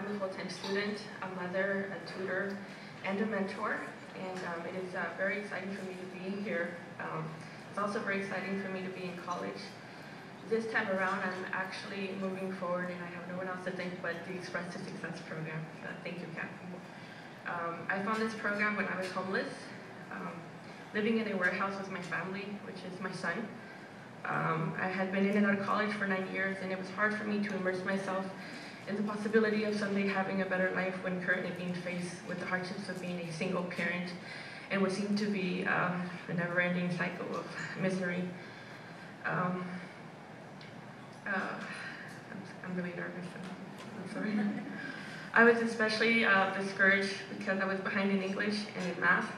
I'm a full-time student, a mother, a tutor, and a mentor, and um, it is uh, very exciting for me to be here. Um, It's also very exciting for me to be in college. This time around, I'm actually moving forward, and I have no one else to thank but the Express to Success program. Thank you, Kathy. Um, I found this program when I was homeless, um, living in a warehouse with my family, which is my son. Um, I had been in and out of college for nine years, and it was hard for me to immerse myself in the possibility of someday having a better life when currently being faced with the hardships of being a single parent and what seemed to be um, a never-ending cycle of misery. Um, uh, I'm, I'm really nervous. I'm sorry. I was especially uh, discouraged because I was behind in English and in math,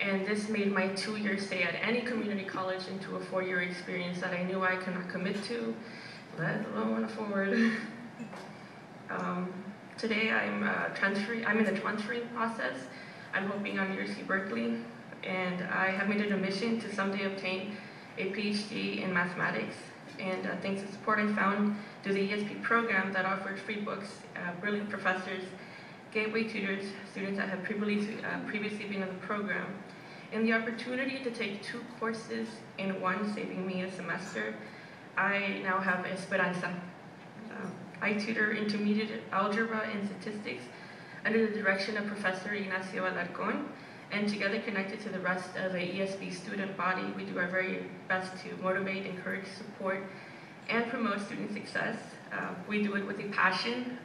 and this made my two-year stay at any community college into a four-year experience that I knew I could not commit to, let alone afford. um, today I'm uh, transferring. I'm in the transferring process. I'm hoping on UC Berkeley, and I have made it a mission to someday obtain a PhD in mathematics. And uh, thanks to support I found through the ESP program that offered free books, uh, brilliant professors, gateway tutors, students that have previously, uh, previously been in the program, and the opportunity to take two courses in one, saving me a semester, I now have Esperanza. Um, I tutor intermediate algebra and statistics under the direction of Professor Ignacio Alarcón, and together connected to the rest of the ESP student body, we do our very best to motivate, encourage, support, and promote student success. Uh, we do it with a passion.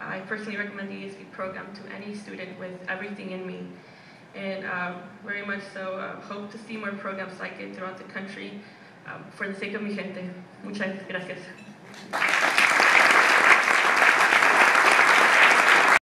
I personally recommend the ESP program to any student with everything in me, and uh, very much so uh, hope to see more programs like it throughout the country um, for the sake of mi gente. Muchas gracias.